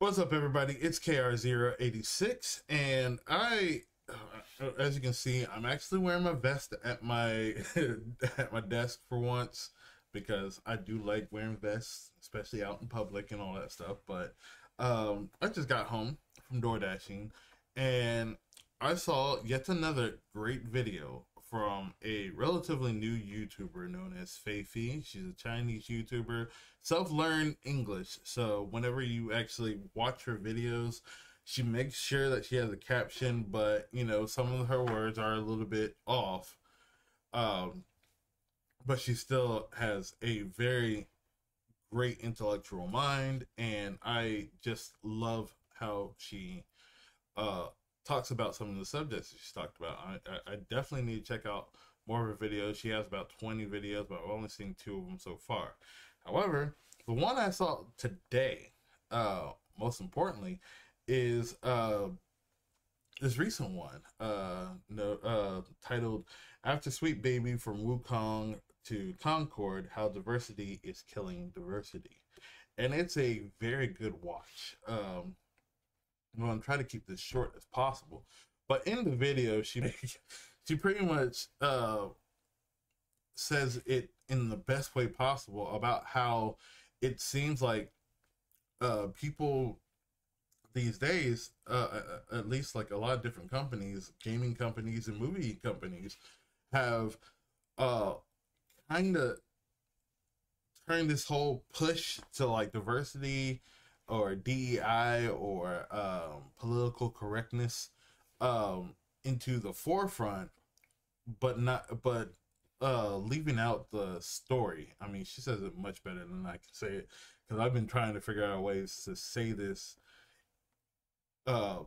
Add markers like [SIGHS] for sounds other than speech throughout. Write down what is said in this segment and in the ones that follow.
What's up, everybody? It's KR086, and I, uh, as you can see, I'm actually wearing my vest at my [LAUGHS] at my desk for once because I do like wearing vests, especially out in public and all that stuff. But um, I just got home from door dashing, and I saw yet another great video from a relatively new YouTuber known as Fei She's a Chinese YouTuber, self-learned English. So whenever you actually watch her videos, she makes sure that she has a caption, but you know, some of her words are a little bit off. Um, but she still has a very great intellectual mind, and I just love how she uh talks about some of the subjects she's talked about. I, I, I, definitely need to check out more of her videos. She has about 20 videos, but I've only seen two of them so far. However, the one I saw today, uh, most importantly, is uh, this recent one, uh, no, uh, titled "After Sweet Baby from Wukong to Concord: How Diversity is Killing Diversity," and it's a very good watch. Um, I'm trying to to keep this short as possible. But in the video, she [LAUGHS] she pretty much uh, says it in the best way possible about how it seems like uh, people these days, uh, at least like a lot of different companies, gaming companies and movie companies, have uh, kind of turned this whole push to like diversity or DEI or um, political correctness um, into the forefront, but not but uh, leaving out the story. I mean, she says it much better than I can say it because I've been trying to figure out ways to say this uh,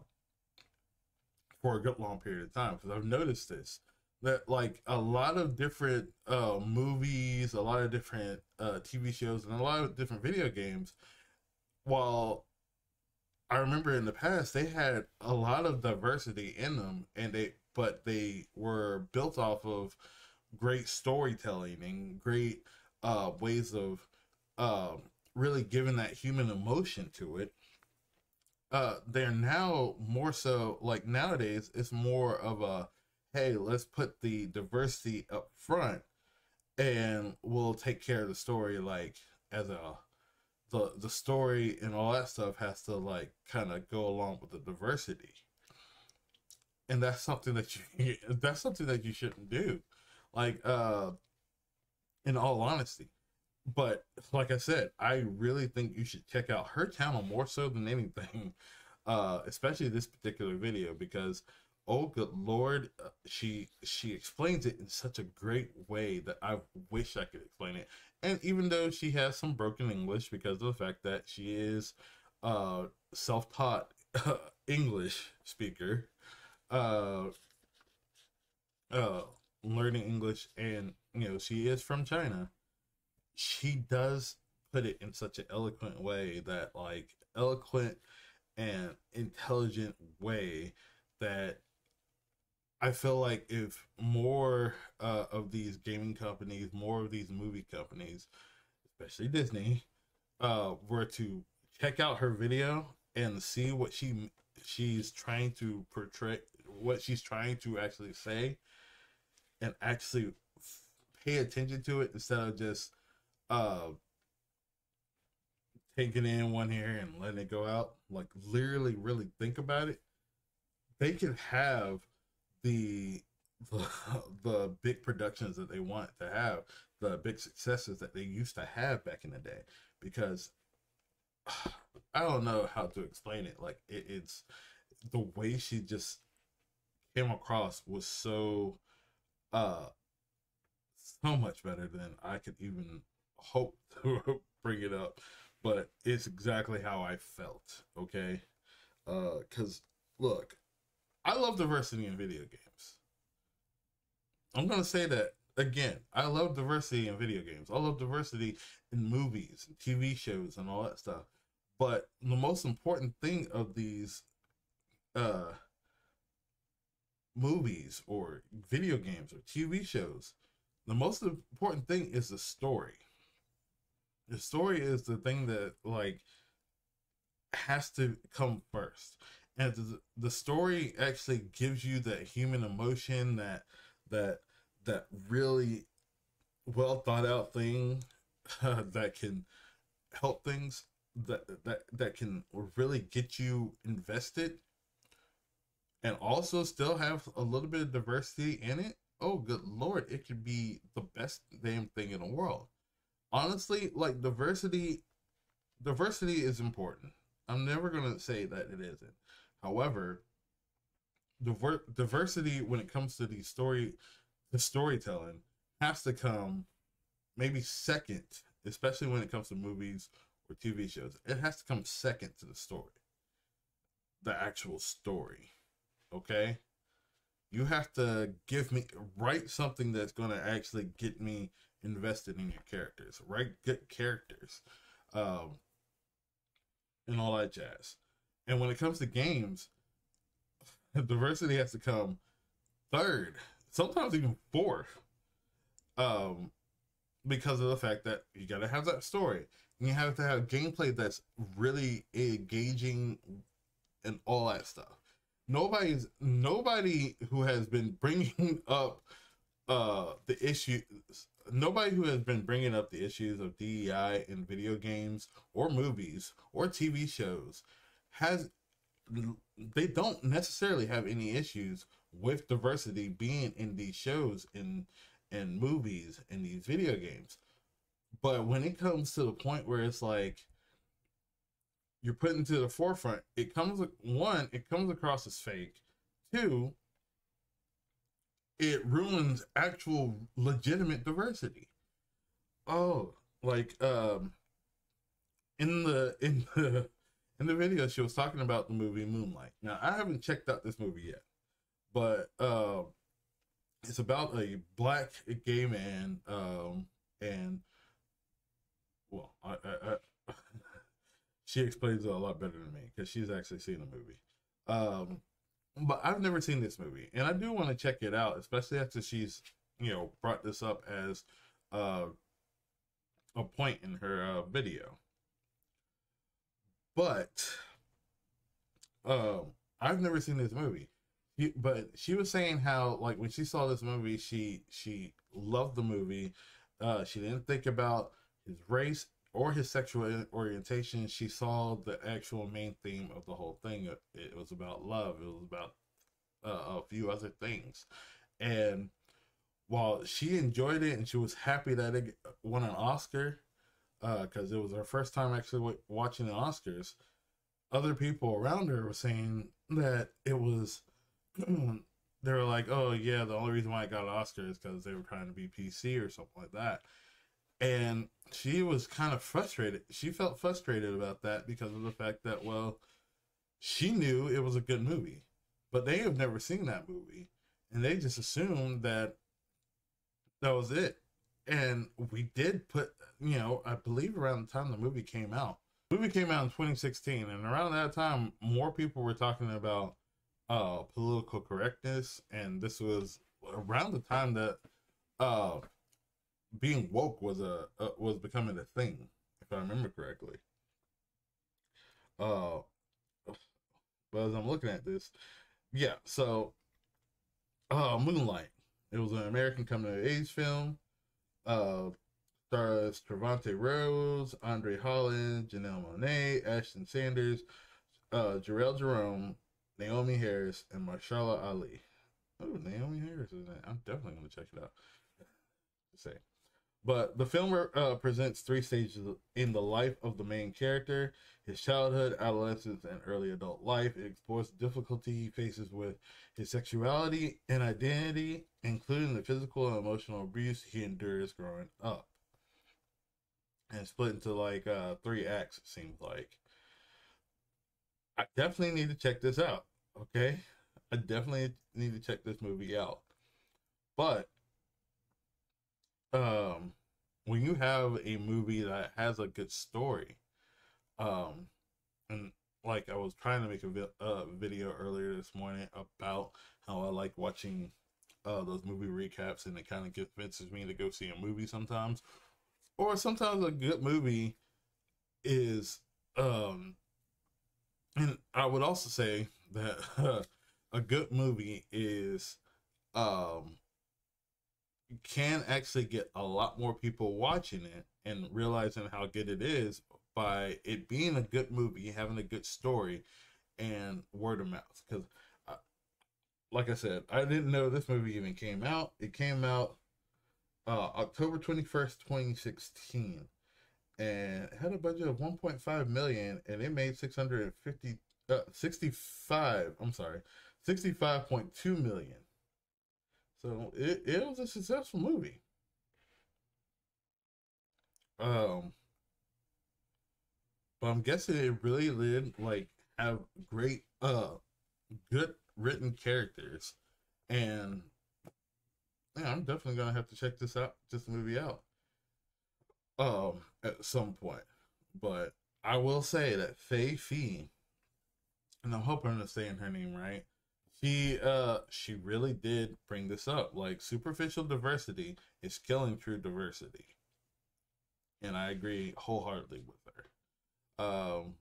for a good long period of time because I've noticed this that like a lot of different uh, movies, a lot of different uh, TV shows, and a lot of different video games while I remember in the past they had a lot of diversity in them, and they but they were built off of great storytelling and great uh, ways of uh, really giving that human emotion to it. Uh, they're now more so like nowadays. It's more of a hey, let's put the diversity up front, and we'll take care of the story like as a the the story and all that stuff has to like kind of go along with the diversity. And that's something that you [LAUGHS] that's something that you shouldn't do. Like uh in all honesty. But like i said i really think you should check out her channel more so than anything [LAUGHS] uh especially this particular video because oh good lord uh, she she explains it in such a great way that i wish i could explain it and even though she has some broken english because of the fact that she is uh self-taught uh, [LAUGHS] english speaker uh uh learning english and you know she is from china. She does put it in such an eloquent way that like eloquent and intelligent way that I feel like if more uh, of these gaming companies, more of these movie companies, especially Disney, uh, were to check out her video and see what she she's trying to portray, what she's trying to actually say, and actually pay attention to it instead of just uh, taking in one ear and letting it go out. Like literally, really think about it. They can have the the, [LAUGHS] the big productions that they want to have, the big successes that they used to have back in the day. Because [SIGHS] I don't know how to explain it. Like it, it's the way she just came across was so uh so much better than I could even hope [LAUGHS] to bring it up. But it's exactly how I felt. Okay, uh, because look, I love diversity in video games. I'm gonna say that again. I love diversity in video games. I love diversity in movies and TV shows and all that stuff. But the most important thing of these uh movies or video games or TV shows, the most important thing is the story. The story is the thing that like has to come first and the, the story actually gives you that human emotion that that that really well thought out thing [LAUGHS] that can help things that that that can really get you invested and also still have a little bit of diversity in it. Oh good lord it could be the best damn thing in the world. Honestly like diversity diversity is important. I'm never going to say that it isn't however diver- diversity when it comes to the story the storytelling has to come maybe second especially when it comes to movies or tv shows. It has to come second to the story the actual story okay? You have to give me write something that's going to actually get me invested in your characters write good characters um and all that jazz and when it comes to games [LAUGHS] diversity has to come third sometimes even fourth um because of the fact that you got to have that story. And you have to have gameplay that's really engaging and all that stuff. Nobody's nobody who has been [LAUGHS] bringing up uh the issue nobody who has been bringing up the issues of DEI in video games or movies or TV shows has they don't necessarily have any issues with diversity being in these shows in in movies and these video games but when it comes to the point where it's like you're put into the forefront, it comes one, it comes across as fake. Two, it ruins actual legitimate diversity. Oh, like um in the in the in the video she was talking about the movie Moonlight. Now I haven't checked out this movie yet, but uh, it's about a black gay man um and well I, I, I [LAUGHS] she explains it a lot better than me because she's actually seen the movie. Um, but I've never seen this movie, and I do want to check it out, especially after she's you know brought this up as uh, a point in her uh, video. But um, I've never seen this movie. but she was saying how like when she saw this movie, she she loved the movie. Uh, she didn't think about his race or his sexual orientation, she saw the actual main theme of the whole thing. It was about love. It was about uh, a few other things, and while she enjoyed it and she was happy that it won an Oscar, because uh, it was her first time actually watching the Oscars, other people around her were saying that it was. [CLEARS THROAT] they were like, "Oh yeah, the only reason why I got an Oscar is because they were trying to be PC or something like that." and she was kind of frustrated. She felt frustrated about that because of the fact that, well, she knew it was a good movie, but they have never seen that movie, and they just assumed that that was it. And we did put, you know, I believe around the time the movie came out. The movie came out in 2016, and around that time, more people were talking about uh, political correctness, and this was around the time that uh, being woke was a, a was becoming a thing, if I remember correctly. Uh, but as I'm looking at this, yeah. So, uh, Moonlight. It was an American coming of age film. Uh, stars Trevante Rhodes, Andre Holland, Janelle Monáe, Ashton Sanders, uh, Jharrel Jerome, Naomie Harris, and Mahershala Ali. Oh, Naomie Harris is that? I'm definitely gonna check it out. Say. But the film uh, presents three stages in the life of the main character his childhood, adolescence, and early adult life. It explores the difficulty he faces with his sexuality and identity, including the physical and emotional abuse he endures growing up. And split into like uh, three acts, it seems like. I definitely need to check this out, okay? I definitely need to check this movie out. But um when you have a movie that has a good story um and like i was trying to make a vi- uh, video earlier this morning about how i like watching uh those movie recaps and it kind of convinces me to go see a movie sometimes. Or sometimes a good movie is um and I would also say that uh, [LAUGHS] a good movie is um can actually get a lot more people watching it and realizing how good it is by it being a good movie, having a good story, and word of mouth. Because, uh, like I said, I didn't know this movie even came out. It came out uh, October twenty first, twenty sixteen, and it had a budget of one point five million, and it made six hundred and fifty. Uh, 65 i'm sorry 65.2 million so it, it was a successful movie. Um, but I'm guessing it really did like have great, uh, good written characters, and yeah, I'm definitely gonna have to check this out, this movie out, um, at some point. But I will say that Faye Fee, and I'm hoping I'm saying her name right, she uh she really did bring this up. Like superficial diversity is killing true diversity. And I agree wholeheartedly with her. Um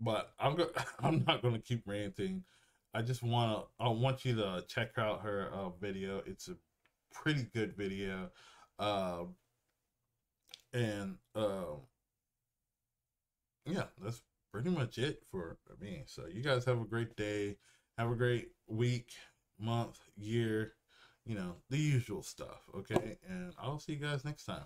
but I'm go- [LAUGHS] I'm not going to keep ranting. I just want to I want you to check out her uh, video. It's a pretty good video. Um and um yeah, that's pretty much it for me. So you guys have a great day. Have a great week, month, year, you know, the usual stuff. Okay. And I'll see you guys next time.